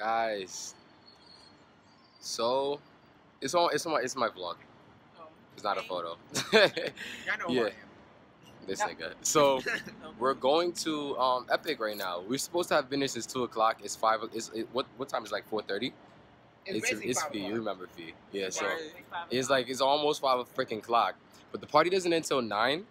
guys. So, it's on. It's my. It's my vlog. Oh. It's not a photo. Yeah. this nigga. So we're going to um Epic right now. We're supposed to have finished since two o'clock. It's five. It's it, what what time is it, like four thirty? It's basically it's fee. You remember fee? Yeah. So it's like it's almost five freaking clock. But the party doesn't end until nine,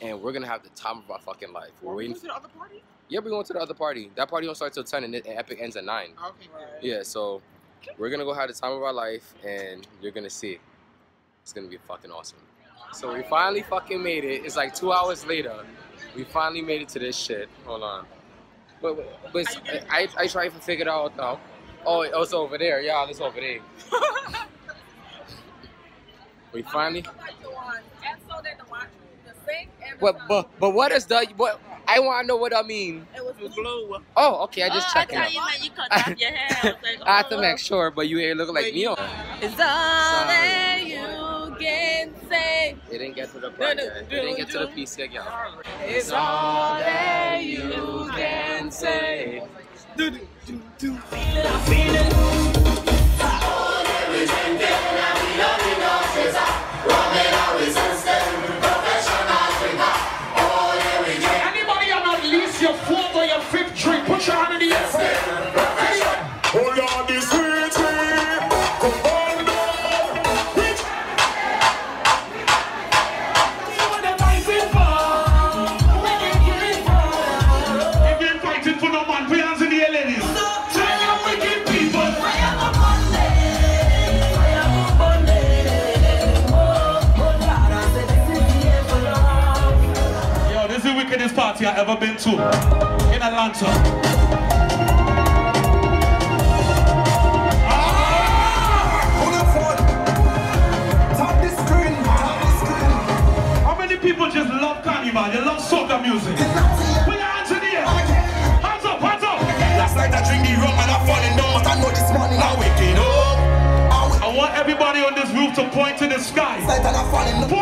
and we're gonna have the time of our fucking life. We're we waiting. going to the other party? Yeah, we're going to the other party. That party don't start till ten, and, it, and Epic ends at nine. Okay, good. Yeah, so we're gonna go have the time of our life, and you're gonna see. It's gonna be fucking awesome. So we finally fucking made it. It's like two hours later. We finally made it to this shit. Hold on. But, but, but I, I try to figure it out now. Oh, it was over there. Yeah, it's over there. we finally. But but but what is the what? I want to know what I mean. It was blue. Oh, okay. I just oh, checking. I it. you meant you cut off your hair. I like, I have to oh. make sure, but you ain't looking like me. It's all that you can say. It didn't get to the part. It didn't get to the piece yet, y'all. It's all that you can say. Anybody party I ever been to in Atlanta. Ah! How many people just love carnival? they love soca music? Put your hands in the air. Hands up, hands up. Last night I drink the rum and I'm falling down, but I know this morning I'm waking up. I want everybody on this roof to point to the sky. Last night I'm falling down.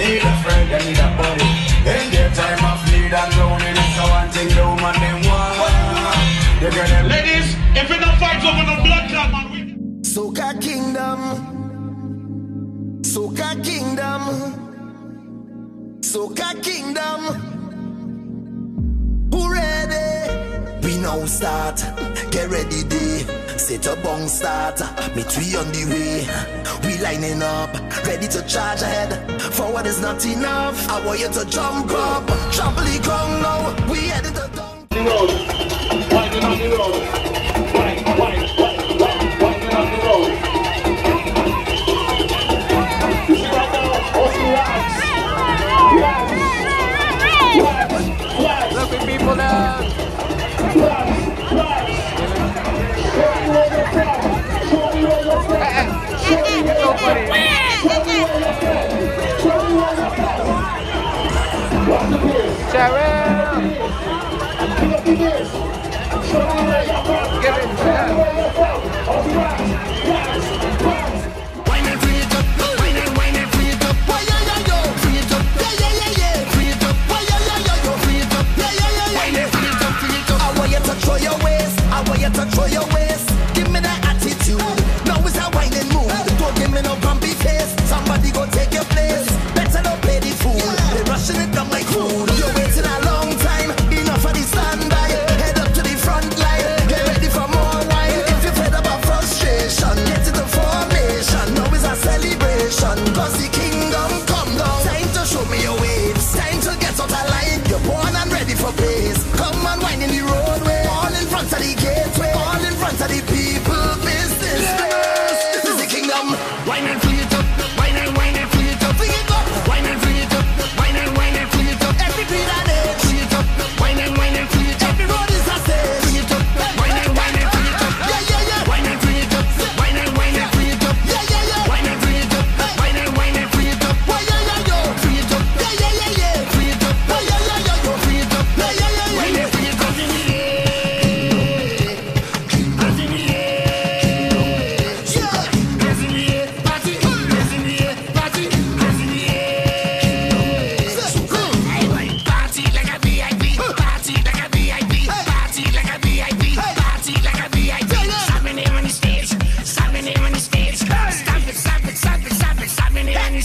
Need a friend. They need a buddy. In their time of need and loneliness, so one thing the woman them want. They got them Ladies, if you don't fight over the blood clot, man, we Soca Kingdom. Soca Kingdom. Soca Kingdom. Now start. Get ready, day. Set a bong start. Me three on the way. We lining up. Ready to charge ahead. Forward is not enough. I want you to jump up. Trample the ground now. We heading to down. Look happiness. Somebody,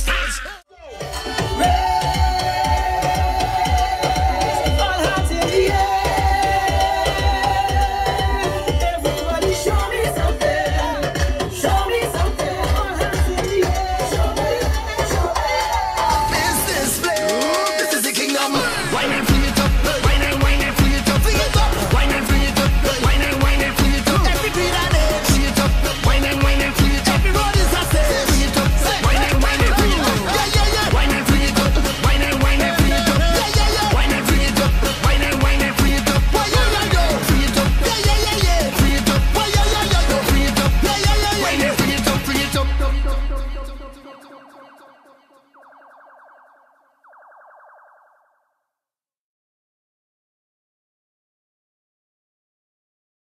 stage.